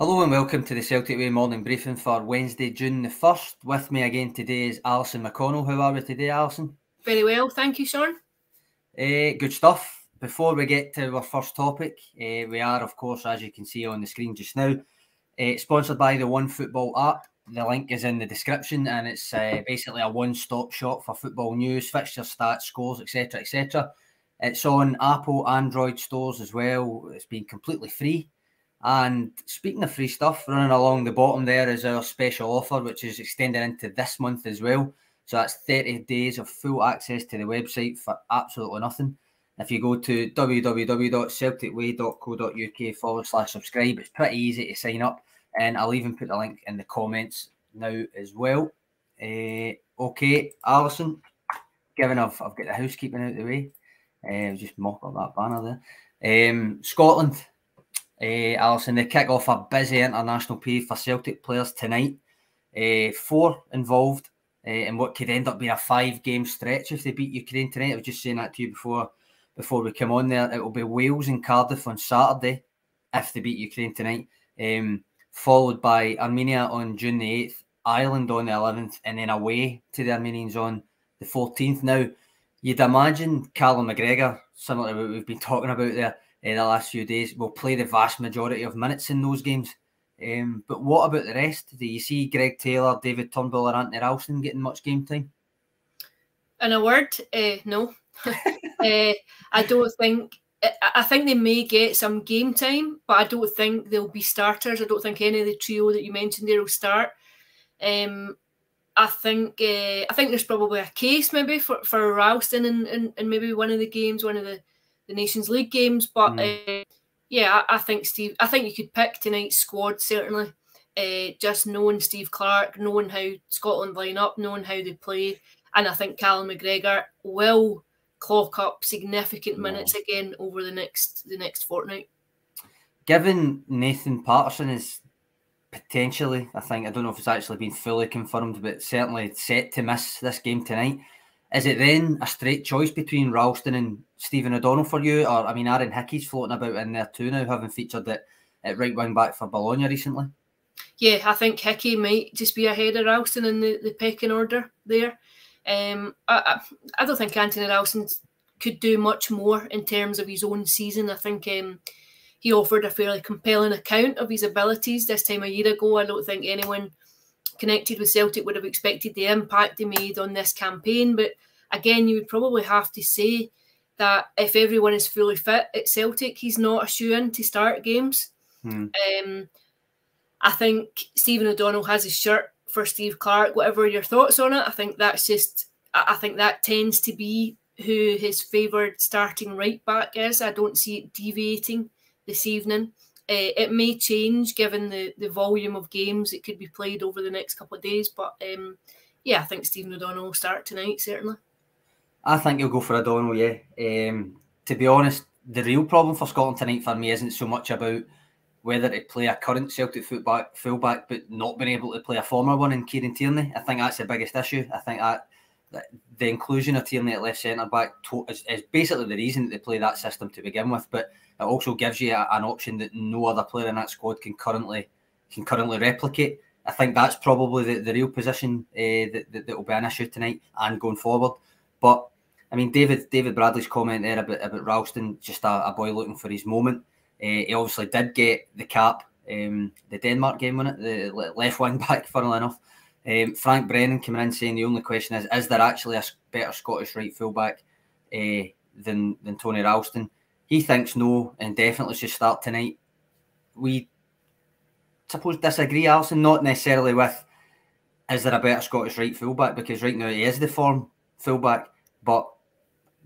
Hello and welcome to the Celtic Way morning briefing for Wednesday, June the 1st. With me again today is Alison McConnell. How are we today, Alison? Very well, thank you, Sean. Uh, good stuff. Before we get to our first topic, uh, we are, of course, as you can see on the screen just now, uh, sponsored by the OneFootball app. The link is in the description and it's basically a one stop shop for football news, fixture stats, scores, etc. etc. It's on Apple, Android stores as well. It's been completely free. And speaking of free stuff, running along the bottom there is our special offer, which is extended into this month as well. So that's 30 days of full access to the website for absolutely nothing. If you go to www.celticway.co.uk forward slash subscribe, it's pretty easy to sign up. And I'll even put the link in the comments now as well. Uh, okay, Alison, given I've, I've got the housekeeping out of the way, uh, just mop up that banner there. Um, Scotland uh, Alison, they kick off a busy international period for Celtic players tonight. Uh, four involved uh, in what could end up being a five-game stretch if they beat Ukraine tonight. I was just saying that to you before before we come on there. It will be Wales and Cardiff on Saturday if they beat Ukraine tonight, um, followed by Armenia on June the 8th, Ireland on the 11th, and then away to the Armenians on the 14th. Now, you'd imagine Callum McGregor, similar to what we've been talking about there, uh, the last few days, will play the vast majority of minutes in those games. Um, but what about the rest? Do you see Greg Taylor, David Turnbull, or Anthony Ralston getting much game time? In a word, uh, no. uh, I don't think. I think they may get some game time, but I don't think they'll be starters. I don't think any of the trio that you mentioned there will start. Um, I think uh, I think there's probably a case maybe for for Ralston and, and maybe one of the games, one of the the Nations League games. But mm. uh, yeah, I, I, think Steve. I think you could pick tonight's squad certainly. Uh, just knowing Steve Clarke, knowing how Scotland line up, knowing how they play, and I think Callum McGregor will clock up significant minutes again over the next the next fortnight. Given Nathan Patterson is potentially, I think I don't know if it's actually been fully confirmed, but certainly set to miss this game tonight. Is it then a straight choice between Ralston and Stephen O'Donnell for you? Or, I mean, Aaron Hickey's floating about in there too now, having featured at, at right wing back for Bologna recently. Yeah, I think Hickey might just be ahead of Ralston in the, the pecking order there. Um, I, I, I don't think Anthony Ralston could do much more in terms of his own season. I think um, he offered a fairly compelling account of his abilities this time a year ago. I don't think anyone connected with Celtic would have expected the impact he made on this campaign. But again, you would probably have to say that if everyone is fully fit at Celtic, he's not a shoe in to start games. Hmm. Um, I think Stephen O'Donnell has his shirt for Steve Clarke. Whatever your thoughts on it, I think that's just. I think that tends to be who his favoured starting right back is. I don't see it deviating this evening. Uh, it may change given the, the volume of games that could be played over the next couple of days, but um, yeah, I think Stephen O'Donnell will start tonight, certainly. I think he'll go for O'Donnell, yeah. Um, to be honest, the real problem for Scotland tonight for me isn't so much about whether to play a current Celtic fullback, fullback but not being able to play a former one in Kieran Tierney. I think that's the biggest issue. I think that, that the inclusion of Tierney at left centre back is, is basically the reason that they play that system to begin with. But it also gives you a, an option that no other player in that squad can currently can currently replicate. I think that's probably the, the real position uh, that, that, that will be an issue tonight and going forward. But I mean, David David Bradley's comment there about about Ralston, just a, a boy looking for his moment. Uh, he obviously did get the cap, um, the Denmark game on it, the left wing back, funnily enough. Um, Frank Brennan coming in saying the only question is: Is there actually a better Scottish right fullback uh, than than Tony Ralston? He thinks no, and definitely should start tonight. We suppose disagree, Alison, not necessarily with is there a better Scottish right fullback because right now he is the form fullback, but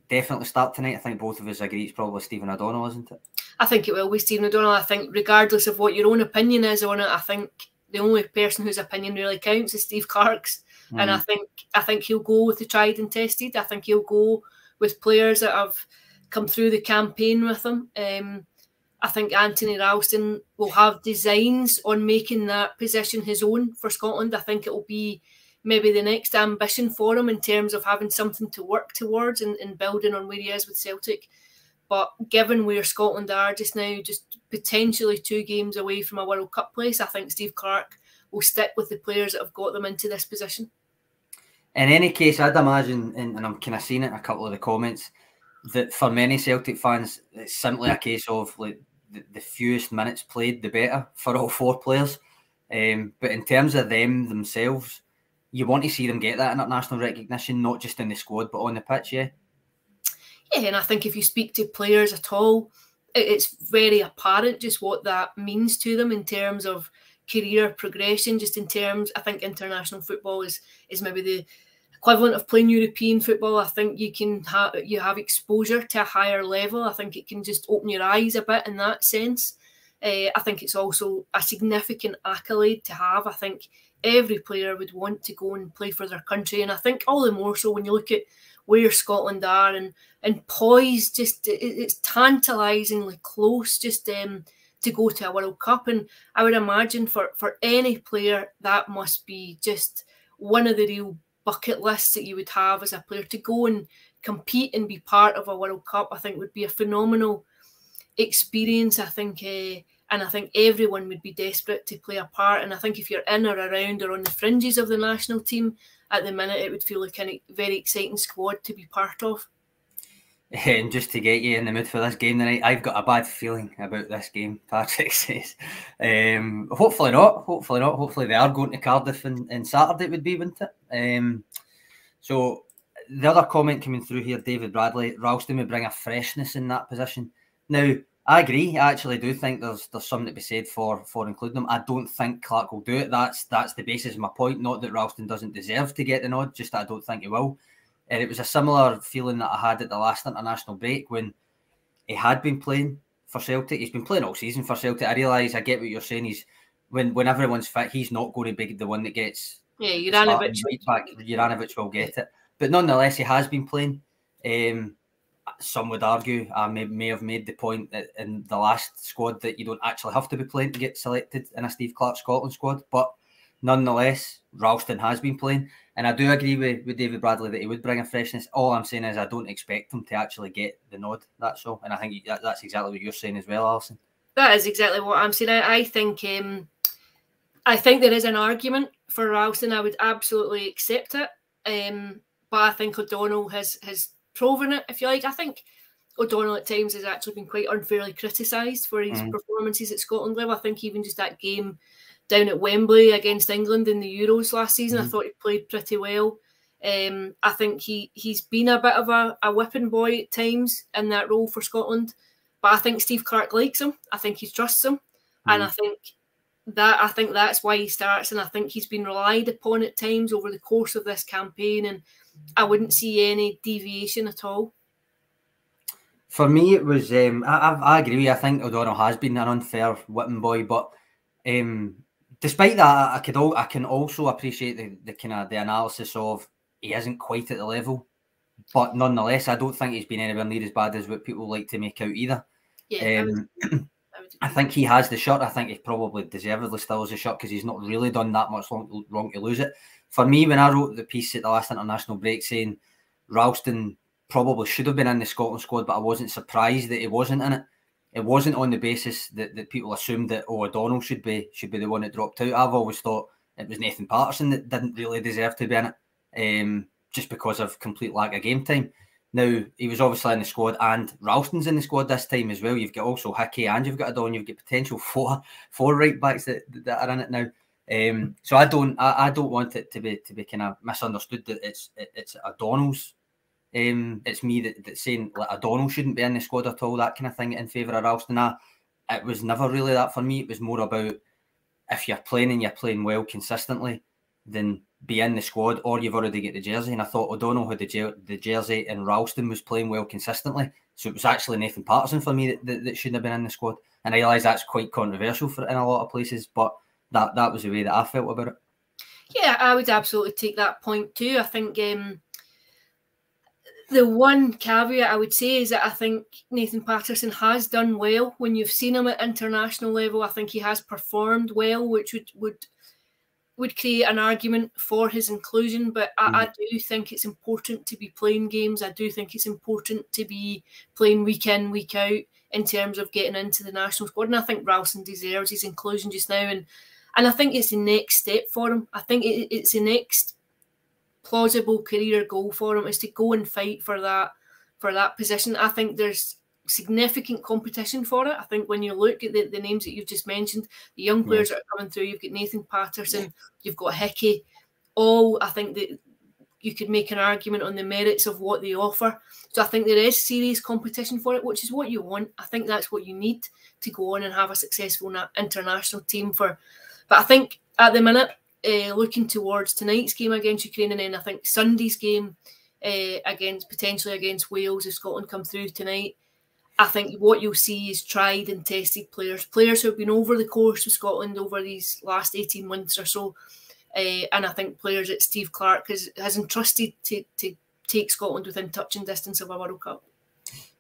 definitely start tonight. I think both of us agree it's probably Stephen O'Donnell, isn't it? I think it will be Stephen O'Donnell. I think regardless of what your own opinion is on it, I think the only person whose opinion really counts is Steve Clarke's. Mm. And I mm. think I think he'll go with the tried and tested. I think he'll go with players that have come through the campaign with him. Um, I think Anthony Ralston will have designs on making that position his own for Scotland. I think it will be maybe the next ambition for him in terms of having something to work towards and, and building on where he is with Celtic. But given where Scotland are just now, just potentially two games away from a World Cup place, I think Steve Clarke will stick with the players that have got them into this position. In any case, I'd imagine, and, and I'm kind of seeing it in a couple of the comments, that for many Celtic fans, it's simply a case of like the, the fewest minutes played, the better for all four players. Um, but in terms of them themselves, you want to see them get that international recognition, not just in the squad, but on the pitch, yeah? Yeah, and I think if you speak to players at all, it's very apparent just what that means to them in terms of career progression. Just in terms, I think international football is is maybe the equivalent of playing European football. I think you can have you have exposure to a higher level. I think it can just open your eyes a bit in that sense. Uh, I think it's also a significant accolade to have. I think every player would want to go and play for their country, and I think all the more so when you look at where Scotland are and and poised, just it, it's tantalisingly close. Just um, to go to a World Cup. And I would imagine for, for any player, that must be just one of the real bucket lists that you would have as a player to go and compete and be part of a World Cup. I think would be a phenomenal experience. I think, uh, and I think everyone would be desperate to play a part. And I think if you're in or around or on the fringes of the national team at the minute, it would feel like a very exciting squad to be part of. And just to get you in the mood for this game tonight, I've got a bad feeling about this game, Patrick says. Um, hopefully not. Hopefully not. Hopefully they are going to Cardiff and, and Saturday, it would be, wouldn't it? Um, so the other comment coming through here, David Bradley, Ralston would bring a freshness in that position. Now, I agree. I actually do think there's there's something to be said for for including them. I don't think Clarke will do it. That's that's the basis of my point. Not that Ralston doesn't deserve to get the nod, just that I don't think he will. And it was a similar feeling that I had at the last international break when he had been playing for Celtic. He's been playing all season for Celtic. I realise, I get what you're saying. He's when when everyone's fit, he's not going to be the one that gets. Yeah, Juranovic. Right back. Juranovic will get it, but nonetheless, he has been playing. Um, some would argue I may, may have made the point that in the last squad that you don't actually have to be playing to get selected in a Steve Clarke Scotland squad, but nonetheless, Ralston has been playing. And I do agree with, with David Bradley that he would bring a freshness. All I'm saying is I don't expect him to actually get the nod. That's all. And I think that, that's exactly what you're saying as well, Alison. That is exactly what I'm saying. I, I think um, I think there is an argument for Ralston. I would absolutely accept it. Um, but I think O'Donnell has has proven it, if you like. I think O'Donnell at times has actually been quite unfairly criticised for his mm. performances at Scotland level. I think even just that game down at Wembley against England in the Euros last season. Mm. I thought he played pretty well. Um, I think he he's been a bit of a, a whipping boy at times in that role for Scotland, but I think Steve Clarke likes him. I think he trusts him, mm. and I think that I think that's why he starts. And I think he's been relied upon at times over the course of this campaign, and I wouldn't see any deviation at all. For me, it was. Um, I, I, agree. I think O'Donnell has been an unfair whipping boy, but um, despite that, I could all, I can also appreciate the, the kind of the analysis of he isn't quite at the level, but nonetheless, I don't think he's been anywhere near as bad as what people like to make out either. Yeah, um, I, would, I, think he has the shot. I think he probably deservedly still has the shot because he's not really done that much wrong, wrong to lose it. For me, when I wrote the piece at the last international break saying Ralston probably should have been in the Scotland squad, but I wasn't surprised that he wasn't in it it wasn't on the basis that, that people assumed that oh O'Donnell should be should be the one that dropped out. I've always thought it was Nathan Patterson that didn't really deserve to be in it, um, just because of complete lack of game time. Now he was obviously in the squad, and Ralston's in the squad this time as well. You've got also Hickey, and you've got O'Donnell. You've got potential four four right backs that, that are in it now. Um, so I don't I, I don't want it to be to be kind of misunderstood that it's it, it's O'Donnell's um, it's me that, that's saying like O'Donnell shouldn't be in the squad at all, that kind of thing, in favour of Ralston. I, it was never really that for me. It was more about if you're playing and you're playing well consistently, then be in the squad or you've already got the jersey. And I thought O'Donnell had the, the jersey and Ralston was playing well consistently. So it was actually Nathan Patterson for me that, that, that shouldn't have been in the squad. And I realise that's quite controversial for in a lot of places, but that that was the way that I felt about it. Yeah, I would absolutely take that point too. I think um, the one caveat I would say is that I think Nathan Patterson has done well when you've seen him at international level. I think he has performed well, which would would would create an argument for his inclusion, but I, mm. I, do think it's important to be playing games. I do think it's important to be playing week in, week out in terms of getting into the national squad. And I think Ralston deserves his inclusion just now. And and I think it's the next step for him. I think it, it's the next plausible career goal for him is to go and fight for that for that position. I think there's significant competition for it. I think when you look at the, the names that you've just mentioned, the young players yeah. that are coming through, you've got Nathan Patterson, you've got Hickey, all I think that you could make an argument on the merits of what they offer. So I think there is serious competition for it, which is what you want. I think that's what you need to go on and have a successful international team for. But I think at the minute, uh, looking towards tonight's game against Ukraine and then I think Sunday's game uh, against potentially against Wales if Scotland come through tonight. I think what you'll see is tried and tested players, players who have been over the course of Scotland over these last 18 months or so. Uh, and I think players that Steve Clarke has, has entrusted to, to take Scotland within touching distance of a World Cup.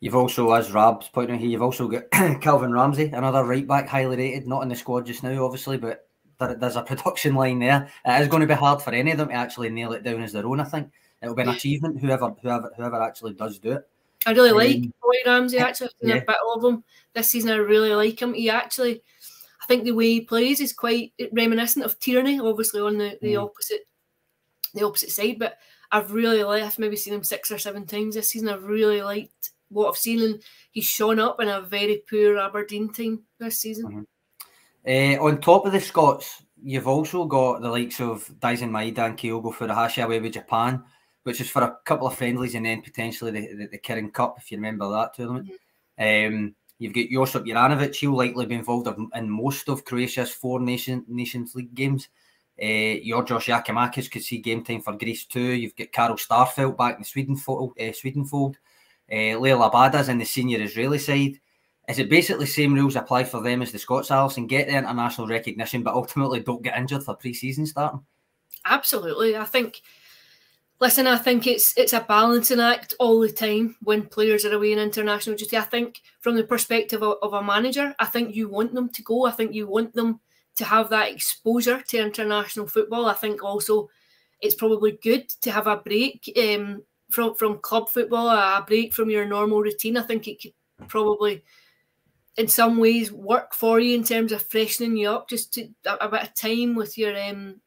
You've also, as Rab's pointing out here, you've also got Calvin Ramsay, another right back, highly rated, not in the squad just now, obviously, but there's a production line there. It is going to be hard for any of them to actually nail it down as their own. I think it'll be an achievement whoever whoever whoever actually does do it. I really um, like Roy Ramsay. Actually, I've seen yeah. a bit of him this season. I really like him. He actually, I think the way he plays is quite reminiscent of Tierney, obviously on the, the mm. opposite the opposite side. But I've really liked. I've maybe seen him six or seven times this season. I've really liked what I've seen, and he's shown up in a very poor Aberdeen team this season. Mm-hmm. Uh, on top of the Scots, you've also got the likes of Daizen Maeda and Kyogo Furuhashi away with Japan which is for a couple of friendlies and then potentially the, the, the Kirin Cup, if you remember that tournament. Mm-hmm. Um, you've got Josip Juranovic, he'll likely be involved in most of Croatia's four nation, Nations League games. Uh, Georgios Giakoumakis could see game time for Greece too. You've got Carl Starfelt back in the Sweden, fold, uh, Sweden fold. Uh, Liel Abada's in the senior Israeli side. Is it basically same rules apply for them as the Scots Alison? Get the international recognition, but ultimately don't get injured for pre-season starting. Absolutely, I think Listen, I think it's it's a balancing act all the time when players are away in international duty. I think from the perspective of, of, a manager, I think you want them to go. I think you want them to have that exposure to international football. I think also it's probably good to have a break um, from from club football, a break from your normal routine. I think it could probably, in some ways, work for you in terms of freshening you up. Just to a, a bit of time with your, um,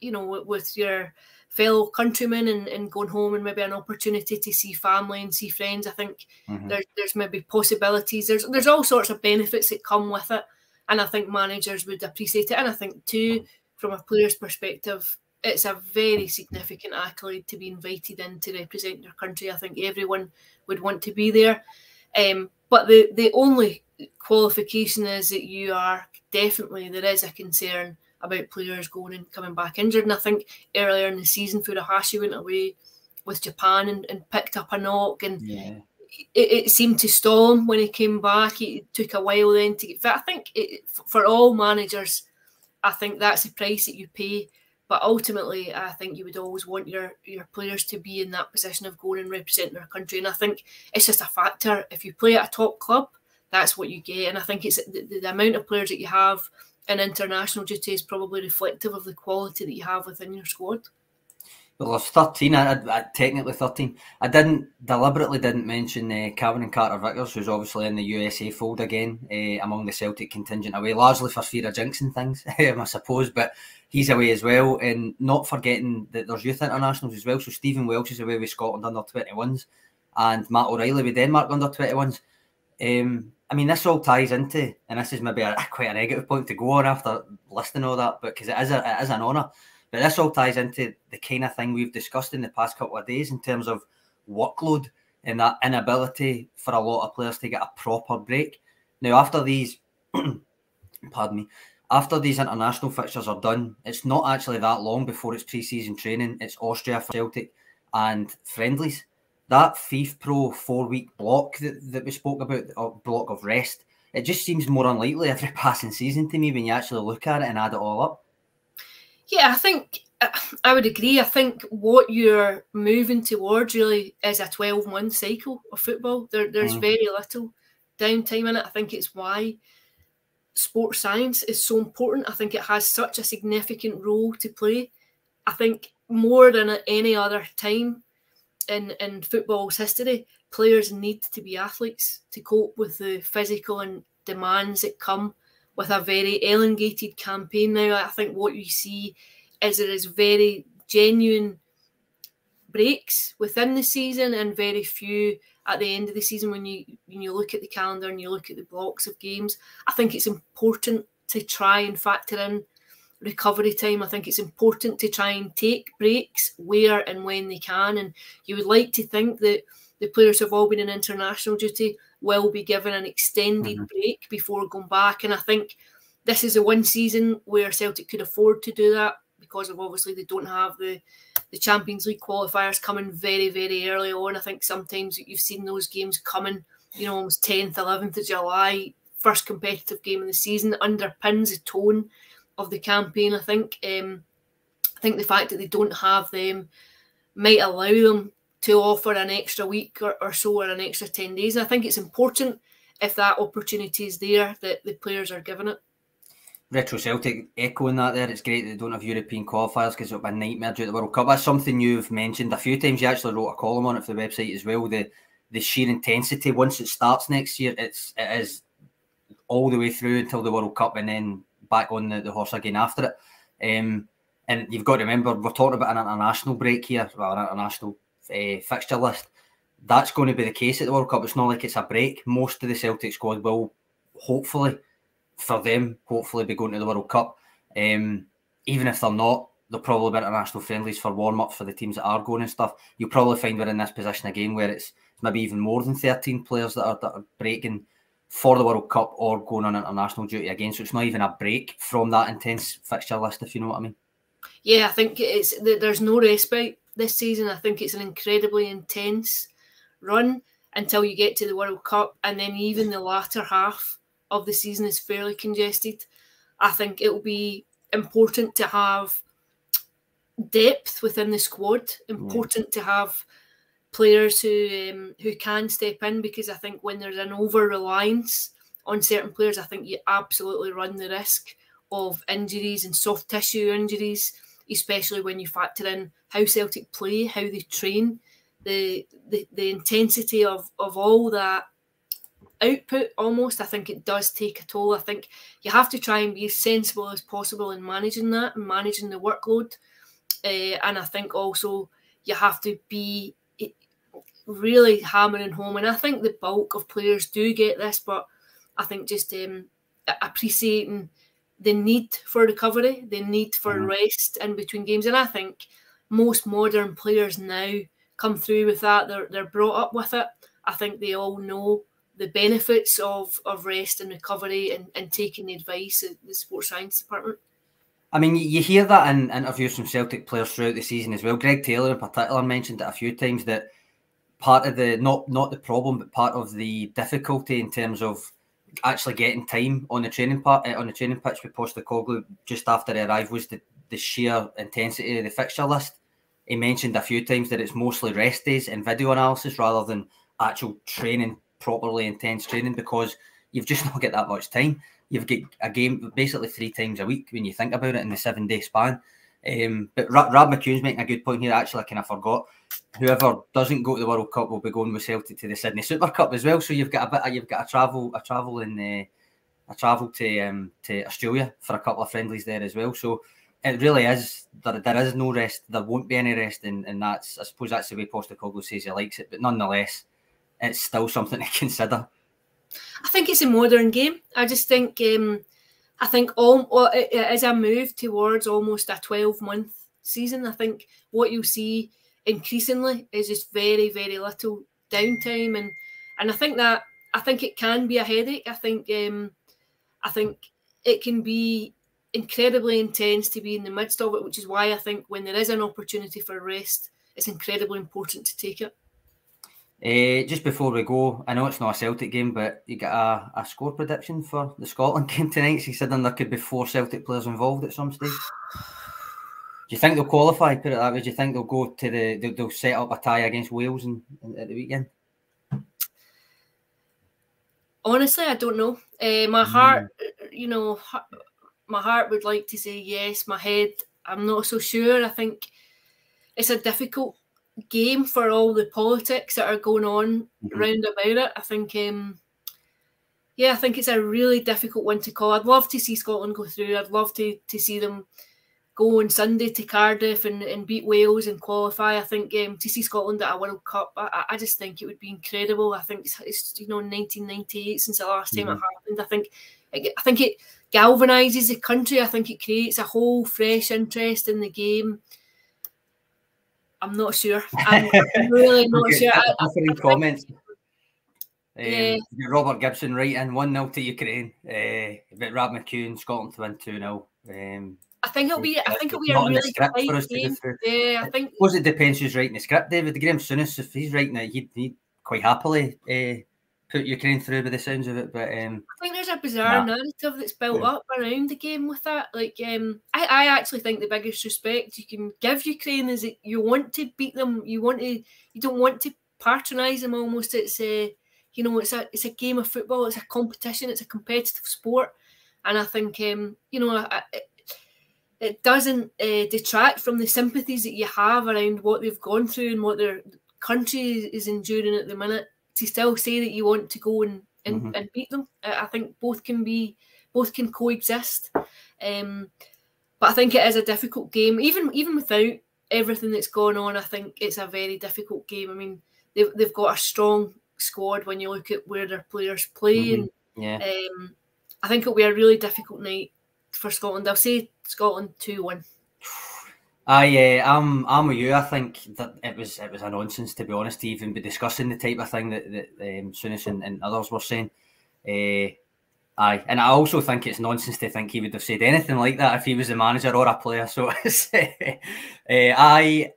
you know, with, with your fellow countrymen and, and going home and maybe an opportunity to see family and see friends. I think mm-hmm. there's there's maybe possibilities. There's there's all sorts of benefits that come with it, and I think managers would appreciate it. And I think too, from a player's perspective, it's a very significant accolade to be invited in to represent your country. I think everyone would want to be there. Um, but the the only qualification is that you are definitely there is a concern about players going and coming back injured. And I think earlier in the season, Furuhashi went away with Japan and, and picked up a knock, and yeah. it, it, seemed to stall him when he came back. It took a while then to get fit. I think it, for all managers, I think that's the price that you pay. But ultimately, I think you would always want your your players to be in that position of going and representing their country. And I think it's just a factor. If you play at a top club, that's what you get. And I think it's the, the amount of players that you have in international duty is probably reflective of the quality that you have within your squad. Well, was 13, I, I, technically 13. I didn't, deliberately didn't mention uh, and Carter Vickers, who's obviously in the USA fold again uh, among the Celtic contingent away, largely for fear of jinxing things, um, I suppose, but he's away as well. And not forgetting that there's youth internationals as well. So Stephen Welsh is away with Scotland under 21s and Matt O'Riley with Denmark under 21s. Um, I mean, this all ties into, and this is maybe a, quite a negative point to go on after listening all that, but because it is a, it is an honour. But this all ties into the kind of thing we've discussed in the past couple of days in terms of workload and that inability for a lot of players to get a proper break. Now, after these, pardon me, after these international fixtures are done, it's not actually that long before it's pre-season training. It's Austria for Celtic and friendlies that FIFPro four week block that, that we spoke about, or block of rest, it just seems more unlikely every passing season to me when you actually look at it and add it all up. Yeah, I think uh, I would agree. I think what you're moving towards really is a 12 month cycle of football. There, there's mm. very little downtime in it. I think it's why sports science is so important. I think it has such a significant role to play. I think more than at any other time in, in football's history, players need to be athletes to cope with the physical and demands that come with a very elongated campaign now. I think what you see is there is very genuine breaks within the season and very few at the end of the season when you when you look at the calendar and you look at the blocks of games. I think it's important to try and factor in recovery time. I think it's important to try and take breaks where and when they can. And you would like to think that the players have all been in international duty will be given an extended mm-hmm. break before going back. And I think this is the one season where Celtic could afford to do that because of obviously they don't have the the Champions League qualifiers coming very very early on. I think sometimes you've seen those games coming, you know, almost 10th, 11th of July, first competitive game of the season underpins the tone of the campaign. I think um, I think the fact that they don't have them might allow them to offer an extra week or, or so or an extra 10 days. And I think it's important if that opportunity is there that the players are given it. Retro Celtic echoing that there. It's great they don't have European qualifiers because it'll be a nightmare during the World Cup. That's something you've mentioned a few times. You actually wrote a column on it for the website as well. The the sheer intensity once it starts next year, it's it is all the way through until the World Cup and then back on the, the horse again after it. Um, and you've got to remember we're talking about an international break here, well, an international uh, fixture list. That's going to be the case at the World Cup. It's not like it's a break. Most of the Celtic squad will hopefully for them, hopefully, be going to the World Cup. Um, even if they're not, they'll probably be international friendlies for warm ups for the teams that are going and stuff. You'll probably find we're in this position again where it's maybe even more than 13 players that are, that are breaking for the World Cup or going on international duty again. So it's not even a break from that intense fixture list, if you know what I mean. Yeah, I think it's there's no respite this season. I think it's an incredibly intense run until you get to the World Cup, and then even the latter half of the season is fairly congested. I think it will be important to have depth within the squad. Important to have players who um, who can step in because I think when there's an over reliance on certain players, I think you absolutely run the risk of injuries and soft tissue injuries, especially when you factor in how Celtic play, how they train, the the, the intensity of, of all that output almost. I think it does take a toll. I think you have to try and be as sensible as possible in managing that and managing the workload. Uh, and I think also you have to be really hammering home. And I think the bulk of players do get this, but I think just um, appreciating the need for recovery, the need for mm-hmm. rest in between games. And I think most modern players now come through with that. They're, they're brought up with it. I think they all know the benefits of, of rest and recovery and, and taking the advice of the sports science department. I mean, you hear that in interviews from Celtic players throughout the season as well. Greg Taylor, in particular, mentioned it a few times that part of the not not the problem, but part of the difficulty in terms of actually getting time on the training part uh, on the training pitch with Postecoglou just after he arrived was the, the sheer intensity of the fixture list. He mentioned a few times that it's mostly rest days and video analysis rather than actual training properly intense training because you've just not got that much time. You've got a game basically three times a week when you think about it in the seven day span. Um, but Rab, McCune's making a good point here. Actually, I kind of forgot. Whoever doesn't go to the World Cup will be going with Celtic to the Sydney Super Cup as well. So you've got a bit. Of, you've got a travel, a travel in the, a travel to um, to Australia for a couple of friendlies there as well. So it really is there, there is no rest. There won't be any rest, and, and that's I suppose that's the way Postecoglou says he likes it. But nonetheless, it's still something to consider. I think it's a modern game. I just think um, I think all it is a move towards almost a twelve month season. I think what you'll see increasingly is just very very little downtime, and and I think that I think it can be a headache. I think um, I think it can be incredibly intense to be in the midst of it, which is why I think when there is an opportunity for rest, it's incredibly important to take it. Uh, just before we go, I know it's not a Celtic game, but you get a, a score prediction for the Scotland game tonight. So you said then there could be four Celtic players involved at some stage. Do you think they'll qualify? Put it that way. Do you think they'll go to the they'll, they'll set up a tie against Wales in, in, at the weekend? Honestly, I don't know. Uh, my heart mm. you know, my heart would like to say yes. My head, I'm not so sure. I think it's a difficult game for all the politics that are going on mm-hmm. round about it. I think, um, yeah, I think it's a really difficult one to call. I'd love to see Scotland go through. I'd love to to see them go on Sunday to Cardiff and, and beat Wales and qualify. I think um, to see Scotland at a World Cup, I, I just think it would be incredible. I think it's, it's you know 1998 since the last time mm-hmm. it happened. I think I think it galvanises the country. I think it creates a whole fresh interest in the game. I'm not sure. I'm really not okay, sure. I, I, comments. Um, yeah. Robert Gibson right in 1 0 to Ukraine. Uh, but Rab McCune, Scotland to win 2 0. Um, I think it'll be. I think it'll be a really tight game. Yeah, I think. I suppose it depends who's writing the script. David Graeme Souness, if he's writing it, he'd, he'd quite happily uh, put Ukraine through by the sounds of it. But um, I think there's a bizarre nah. narrative that's built yeah. up around the game with that. Like, um, I, I actually think the biggest respect you can give Ukraine is that you want to beat them. You want to. You don't want to patronise them. Almost, it's a. You know, it's a it's a game of football. It's a competition. It's a competitive sport, and I think um, you know, I, it doesn't uh, detract from the sympathies that you have around what they've gone through and what their country is enduring at the minute to still say that you want to go and and, mm-hmm. and beat them i think both can be both can coexist um, but i think it is a difficult game even even without everything that's going on i think it's a very difficult game i mean they've, they've got a strong squad when you look at where their players play mm-hmm. and yeah. um, i think it'll be a really difficult night for Scotland. I'll say Scotland two one. I uh, I'm I'm with you. I think that it was it was a nonsense to be honest to even be discussing the type of thing that that um, Souness and, and others were saying. Uh, aye, and I also think it's nonsense to think he would have said anything like that if he was a manager or a player. So uh, I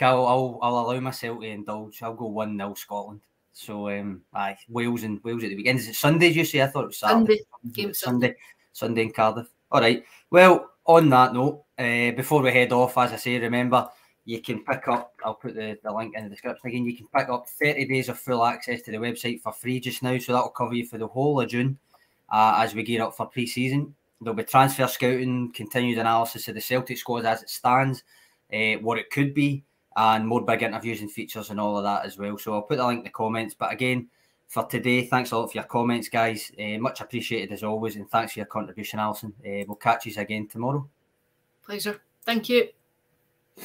I'll, I'll I'll allow myself to indulge. I'll go one 0 Scotland. So um, aye, Wales and Wales at the weekend. Is it Sunday? Did you say? I thought it was Saturday. Sunday. Game Sunday. Sunday in Cardiff. All right. Well, on that note, uh, before we head off, as I say, remember you can pick up. I'll put the, the link in the description again. You can pick up 30 days of full access to the website for free just now, so that'll cover you for the whole of June uh, as we gear up for pre-season. There'll be transfer scouting, continued analysis of the Celtic squad as it stands, uh, what it could be, and more big interviews and features and all of that as well. So I'll put the link in the comments. But again, for today. Thanks a lot for your comments, guys. Uh, much appreciated as always, and thanks for your contribution, Alison. We'll catch you again tomorrow. Pleasure. Thank you.